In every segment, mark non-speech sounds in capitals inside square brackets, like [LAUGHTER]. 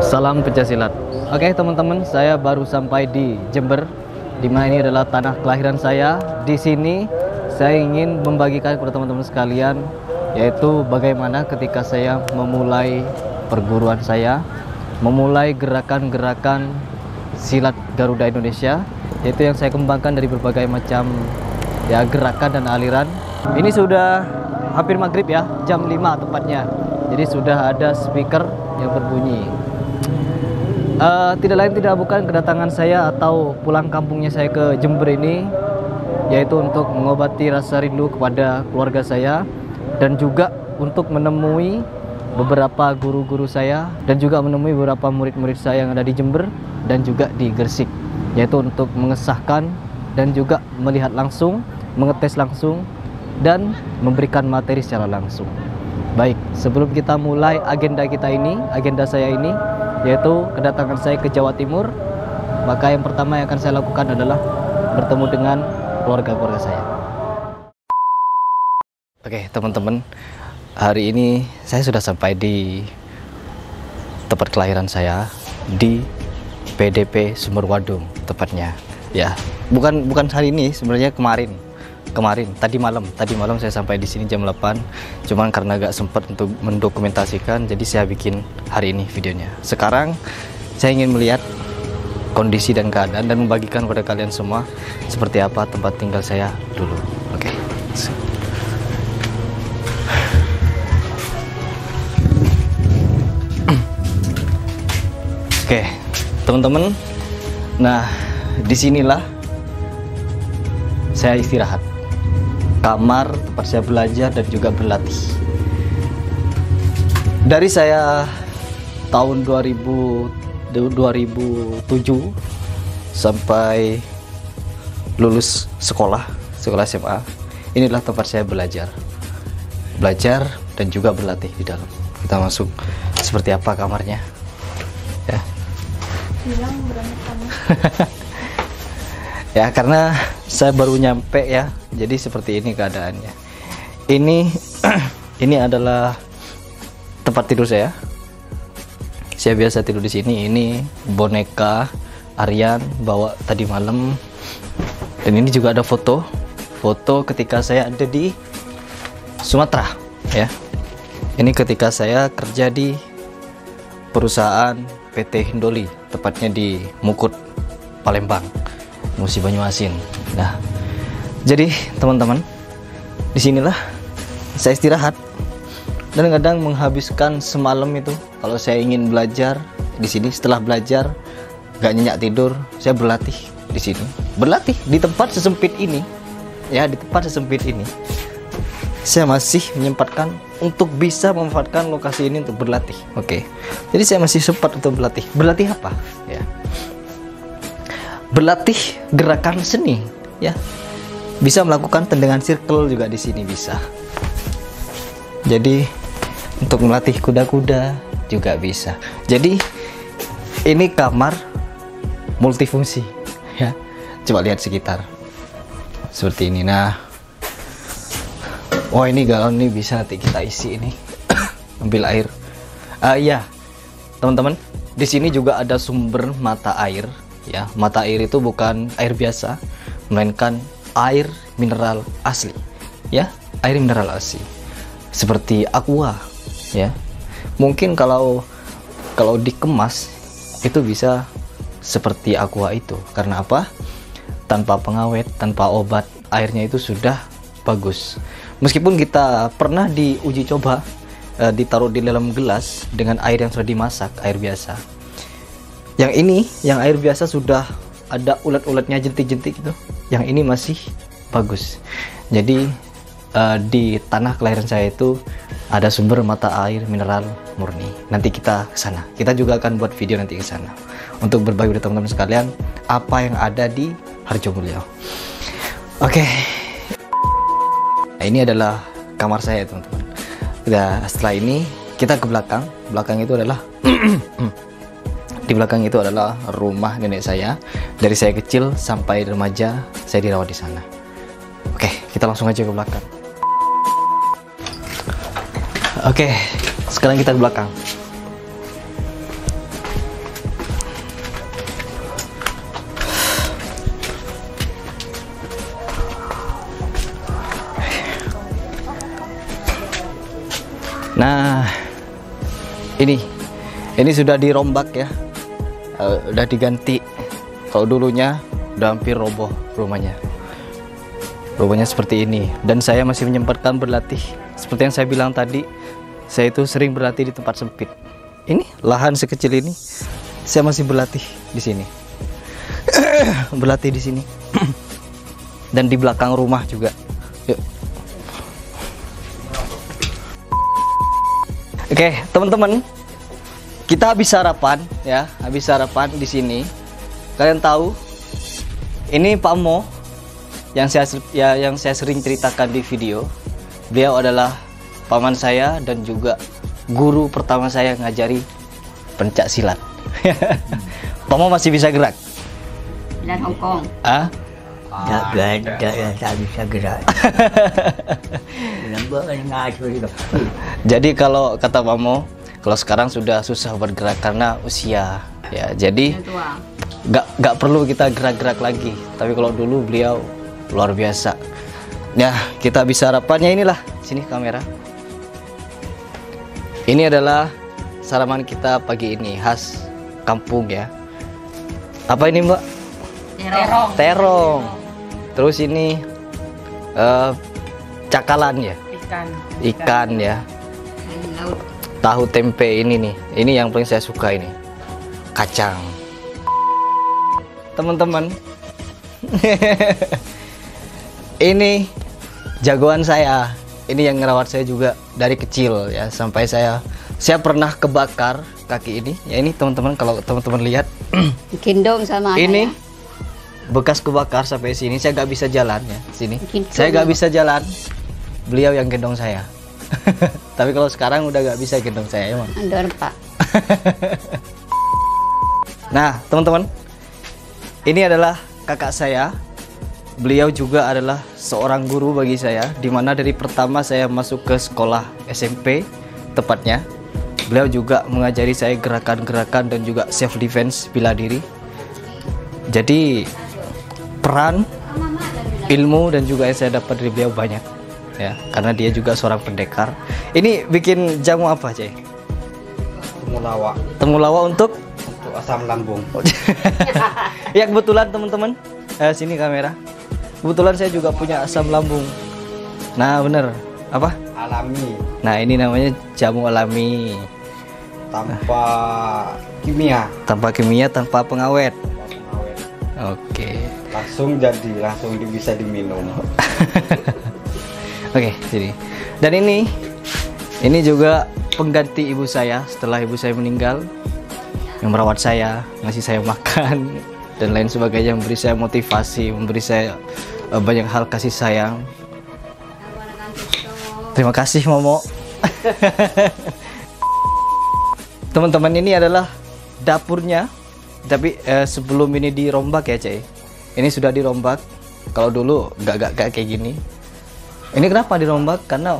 Salam pencasilat. Oke teman-teman, saya baru sampai di Jember, di mana ini adalah tanah kelahiran saya. Di sini saya ingin membagikan kepada teman-teman sekalian, yaitu bagaimana ketika saya memulai perguruan saya, memulai gerakan-gerakan silat Garuda Indonesia, yaitu yang saya kembangkan dari berbagai macam ya gerakan dan aliran. Ini sudah hampir maghrib ya, jam 5 tepatnya. Jadi sudah ada speaker yang berbunyi. Uh, tidak lain tidak bukan kedatangan saya atau pulang kampungnya saya ke Jember ini yaitu untuk mengobati rasa rindu kepada keluarga saya dan juga untuk menemui beberapa guru-guru saya dan juga menemui beberapa murid-murid saya yang ada di Jember dan juga di Gresik yaitu untuk mengesahkan dan juga melihat langsung, mengetes langsung dan memberikan materi secara langsung. Baik, sebelum kita mulai agenda kita ini, agenda saya ini yaitu kedatangan saya ke Jawa Timur. Maka yang pertama yang akan saya lakukan adalah bertemu dengan keluarga-keluarga saya. Oke teman-teman hari ini saya sudah sampai di tempat kelahiran saya di PDP Sumber Wadung tepatnya. Ya bukan bukan hari ini sebenarnya kemarin kemarin tadi malam. Tadi malam saya sampai di sini jam 8 cuman karena gak sempat untuk mendokumentasikan jadi saya bikin hari ini videonya. Sekarang saya ingin melihat kondisi dan keadaan dan membagikan kepada kalian semua seperti apa tempat tinggal saya dulu. Oke. Okay. [CLEARS THROAT] Oke, okay, teman-teman. Nah, di sinilah saya istirahat kamar tempat saya belajar dan juga berlatih. Dari saya tahun 2000 2007 sampai lulus sekolah, sekolah SMA, inilah tempat saya belajar. Belajar dan juga berlatih di dalam. Kita masuk seperti apa kamarnya. Ya. Bilang [LAUGHS] ya karena saya baru nyampe ya jadi seperti ini keadaannya. Ini [CLEARS THROAT] ini adalah tempat tidur saya. Saya biasa tidur di sini. Ini boneka Aryan bawa tadi malam. Dan ini juga ada foto. Foto ketika saya ada di Sumatera ya. Ini ketika saya kerja di perusahaan PT Hindoli tepatnya di Mukut Palembang Musi Banyuasin. Nah, jadi teman-teman, di sinilah saya istirahat. Dan kadang menghabiskan semalam itu kalau saya ingin belajar di sini setelah belajar gak nyenyak tidur saya berlatih di sini. Berlatih di tempat sesempit ini. Ya di tempat sesempit ini. Saya masih menyempatkan untuk bisa memanfaatkan lokasi ini untuk berlatih. Oke. Jadi saya masih sempat untuk berlatih. Berlatih apa? Ya. Berlatih gerakan seni ya. Bisa melakukan tendangan circle juga di sini bisa. Jadi untuk melatih kuda-kuda juga bisa. Jadi ini kamar multifungsi ya. Coba lihat sekitar. Seperti ini nah. Oh ini galon ini bisa nanti kita isi ini. [COUGHS] Ambil air. Uh, ya teman-teman di sini juga ada sumber mata air ya. Mata air itu bukan air biasa melainkan air mineral asli ya air mineral asli. Seperti aqua ya. Mungkin kalau kalau dikemas itu bisa seperti aqua itu. Karena apa? Tanpa pengawet tanpa obat airnya itu sudah bagus. Meskipun kita pernah diuji coba e, ditaruh di dalam gelas dengan air yang sudah dimasak air biasa. Yang ini yang air biasa sudah ada ulat-ulatnya jentik-jentik gitu yang ini masih bagus. Jadi uh, di tanah kelahiran saya itu ada sumber mata air mineral murni. Nanti kita ke sana. Kita juga akan buat video nanti ke sana. Untuk berbagi dengan teman-teman sekalian apa yang ada di Harjo Mulyo. Oke. Okay. nah, ini adalah kamar saya teman-teman. Nah, setelah ini kita ke belakang. Belakang itu adalah [CLEARS THROAT] Di belakang itu adalah rumah nenek saya. Dari saya kecil sampai remaja, saya dirawat di sana. Oke, kita langsung aja ke belakang. Oke, sekarang kita ke belakang. Nah, ini ini sudah dirombak ya, uh, udah diganti. Kalau dulunya udah hampir roboh rumahnya. Rumahnya seperti ini dan saya masih menyempatkan berlatih. Seperti yang saya bilang tadi, saya itu sering berlatih di tempat sempit. Ini lahan sekecil ini saya masih berlatih di sini. [CLEARS THROAT] berlatih di sini. [CLEARS THROAT] dan di belakang rumah juga. Yuk. Oke, teman-teman, kita habis sarapan ya, habis sarapan di sini. Kalian tahu, ini Pak Mo yang saya ya, yang saya sering ceritakan di video. Beliau adalah paman saya dan juga guru pertama saya ngajari pencak silat. [LAUGHS] Pak Mo masih bisa gerak? Dan Hong Kong. Ah? Tak ada yang tak bisa gerak. [LAUGHS] Jadi kalau kata Pak Mo, kalau sekarang sudah susah bergerak karena usia ya. Jadi. Nggak nggak perlu kita gerak-gerak lagi. Tapi kalau dulu beliau luar biasa. Ya kita bisa harapannya inilah sini kamera. Ini adalah sarapan kita pagi ini khas kampung ya. Apa ini Mbak? Terong. Terong. Terus ini eh, cakalan ya, Ikan. ikan ya. Ikan laut. tahu tempe ini nih ini yang paling saya suka ini kacang teman-teman. [LAUGHS] Ini jagoan saya. Ini yang ngerawat saya juga dari kecil ya. Sampai saya saya pernah kebakar kaki ini. Ya ini teman-teman kalau teman-teman lihat. [CLEARS THROAT] Gendong sama ini anaknya. bekas kebakar sampai sini. Saya nggak bisa jalan ya sini. Saya nggak bisa jalan. Beliau yang gendong saya. [LAUGHS] Tapi kalau sekarang udah nggak bisa gendong saya emang. Andor Pak. [LAUGHS] Nah, teman-teman, ini adalah kakak saya. Beliau juga adalah seorang guru bagi saya, di mana dari pertama saya masuk ke sekolah SMP, tepatnya. Beliau juga mengajari saya gerakan-gerakan dan juga self defense bela diri. Jadi peran, ilmu dan juga yang saya dapat dari beliau banyak, ya, karena dia juga seorang pendekar. Ini bikin jamu apa? Mulawak Temulawak untuk untuk asam lambung. [LAUGHS] ya kebetulan teman-teman. Eh, sini kamera. Kebetulan saya juga punya asam lambung. Nah bener. Apa? Alami. Nah ini namanya jamu alami. Tanpa kimia. tanpa kimia tanpa pengawet. Tanpa pengawet. oke. Langsung jadi, langsung bisa diminum. [LAUGHS] oke sini. Dan ini ini juga pengganti ibu saya setelah ibu saya meninggal yang merawat saya ngasih saya makan dan lain sebagainya memberi saya motivasi memberi saya eh, banyak hal kasih sayang. Terima kasih Momo. [LAUGHS] Teman-teman ini adalah dapurnya. Tapi eh, sebelum ini dirombak ya Cey ini sudah dirombak. Kalau dulu gak, gak, kayak gini. Ini kenapa dirombak? Karena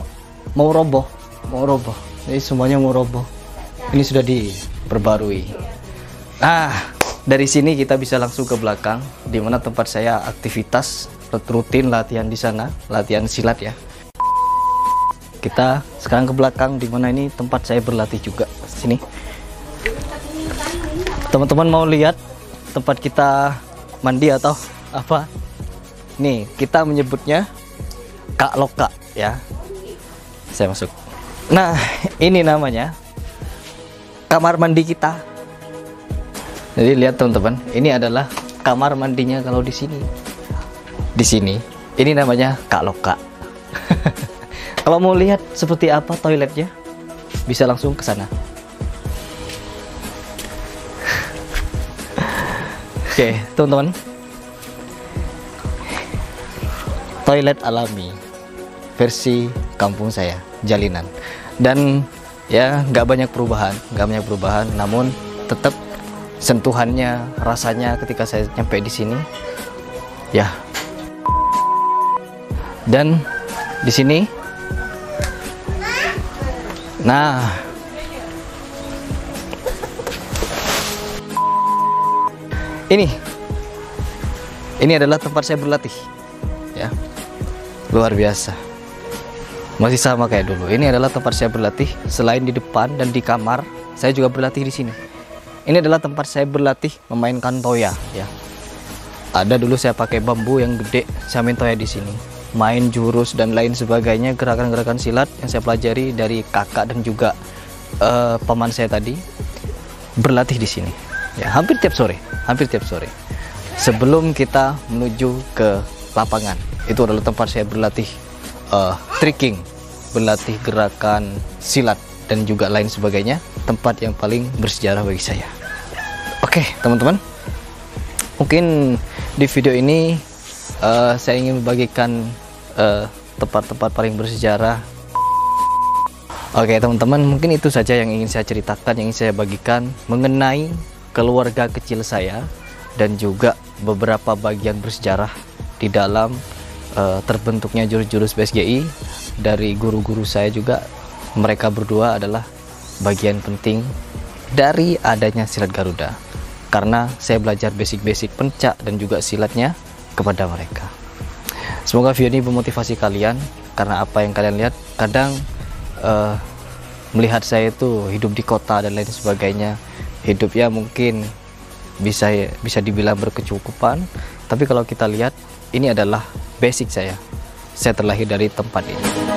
mau roboh. Mau roboh. Jadi semuanya mau roboh. Ini sudah diperbarui. Nah dari sini kita bisa langsung ke belakang di mana tempat saya aktivitas rutin latihan di sana latihan silat ya. Kita sekarang ke belakang di mana ini tempat saya berlatih juga sini. Teman-teman mau lihat tempat kita mandi atau apa? Nih kita menyebutnya kak loka ya. Saya masuk. Nah ini namanya kamar mandi kita. Jadi lihat teman-teman ini adalah kamar mandinya kalau di sini. Di sini. Ini namanya kak loka. [LAUGHS] Kalau mau lihat seperti apa toiletnya bisa langsung ke sana. [LAUGHS] Oke, teman-teman. Toilet alami versi kampung saya, Jalinan. Dan ya nggak banyak perubahan, nggak banyak perubahan, namun tetap sentuhannya, rasanya ketika saya nyampe di sini, ya. Dan di sini, nah. Ini. Ini adalah tempat saya berlatih ya. Luar biasa Masih sama kayak dulu. Ini adalah tempat saya berlatih. Selain di depan dan di kamar, saya juga berlatih di sini. Ini adalah tempat saya berlatih memainkan toya, ya. Ada dulu saya pakai bambu yang gede, saya main toya di sini. Main jurus dan lain sebagainya, gerakan-gerakan silat yang saya pelajari dari kakak dan juga eh, paman saya tadi berlatih di sini. Ya, hampir tiap sore, hampir tiap sore. Sebelum kita menuju ke lapangan, itu adalah tempat saya berlatih eh, tricking, berlatih gerakan silat dan juga lain sebagainya. Tempat yang paling bersejarah bagi saya. Oke, teman-teman. Mungkin di video ini eh, saya ingin membagikan eh, tempat-tempat paling bersejarah Oke teman-teman mungkin itu saja yang ingin saya ceritakan yang ingin saya bagikan mengenai keluarga kecil saya dan juga beberapa bagian bersejarah di dalam eh, terbentuknya jurus-jurus BSGI dari guru-guru saya juga mereka berdua adalah bagian penting dari adanya silat Garuda. Karena saya belajar basic-basic pencak dan juga silatnya kepada mereka. Semoga video ini memotivasi kalian karena apa yang kalian lihat kadang eh, melihat saya itu hidup di kota dan lain sebagainya hidupnya mungkin bisa bisa dibilang berkecukupan tapi kalau kita lihat ini adalah basic saya. Saya terlahir dari tempat ini